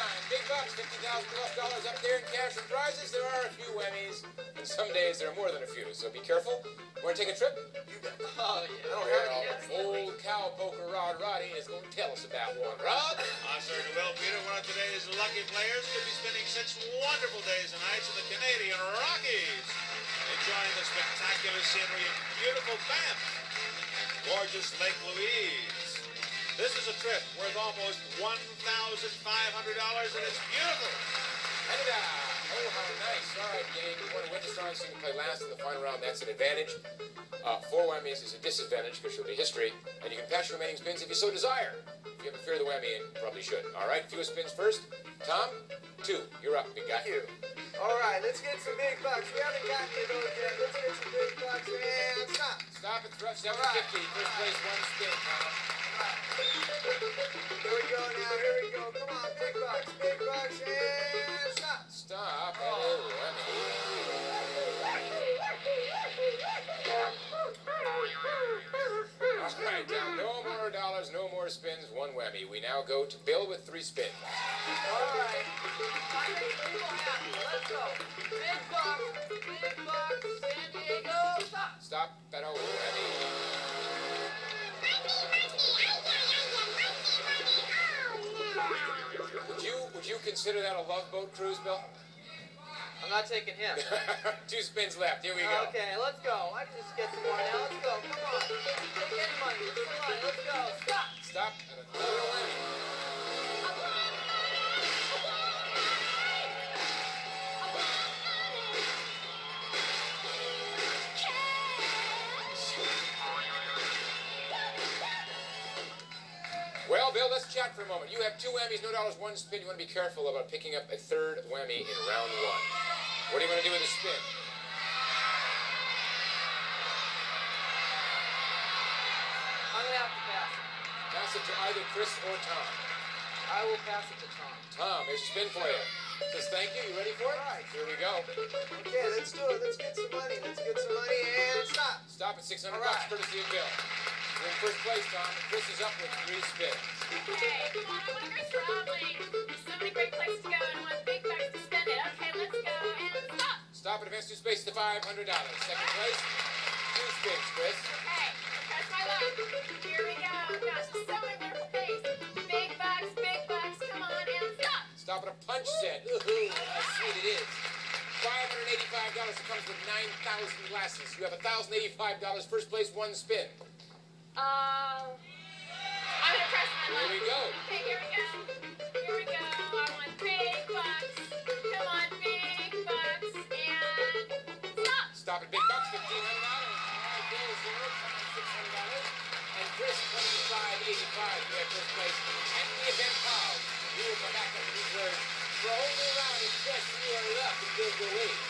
time. Big bucks, fifty thousand plus dollars up there in cash and prizes. There are a few whammies, and some days there are more than a few. So be careful. Want to take a trip? You bet. Oh, yeah. Well, old cowpoker Rod Roddy is going to tell us about one. Rod? I certainly will, Peter. One of today's lucky players could be spending six wonderful days and nights in the Canadian Rockies, enjoying the spectacular scenery of beautiful Banff and gorgeous Lake Louise. This is a trip worth almost $1,500 and it's beautiful. Canada. Oh, how nice. All right, gang. You want to win the strongest team to play last in the final round. That's an advantage. Uh, four whammies is a disadvantage because you'll be history, and you can pass your remaining spins if you so desire. If you have a fear of the whammy, and you probably should. All right, fewest spins first. Tom, two. You're up, big guy. you. All right, let's get some big bucks. We haven't gotten to those yet. Let's get some big bucks and stop. Stop at thrust 750. First place, one spin, Tom. Spins, one whammy. We now go to Bill with three spins. All right. I make people happy. Let's go. Big bucks, big bucks, San Diego, stop. Stop at a whammy. Would you would you consider that a love boat cruise, Bill? I'm not taking him. Two spins left. Here we go. Okay, let's go. I can just get some more now. Let's go. At whammy. Well, Bill, let's chat for a moment. You have two whammies, no dollars, one spin. You want to be careful about picking up a third whammy in round one. What are you going to do with the spin? I'm gonna have to pass it. Pass it to either Chris or Tom. I will pass it to Tom. Tom, here's a spin for you. Says thank you. You ready for it? All right. Here we go. Okay, let's do it. Let's get some money. Let's get some money and stop. Stop at 600 All bucks, courtesy of Bill. You're in first place, Tom. Chris is up with three spins. Okay, come on, I want to go traveling. There's so many great places to go and I want big bucks to spend it. Okay, let's go and stop. Stop at advance two spaces to $500. Second place, two spins, Chris. Okay, Stop at a punch set. Ooh, how sweet it is. $585 that comes with 9,000 glasses. You have $1,085. First place, one spin. Uh, I'm gonna press my luck. Here we go. Okay, here we go. Here we go. I want big bucks. Come on, big bucks and stop. Stop at big bucks, $1,500. All right, Bill, Tom, $600. And Chris, $25.85. You have first place. And the Thank you.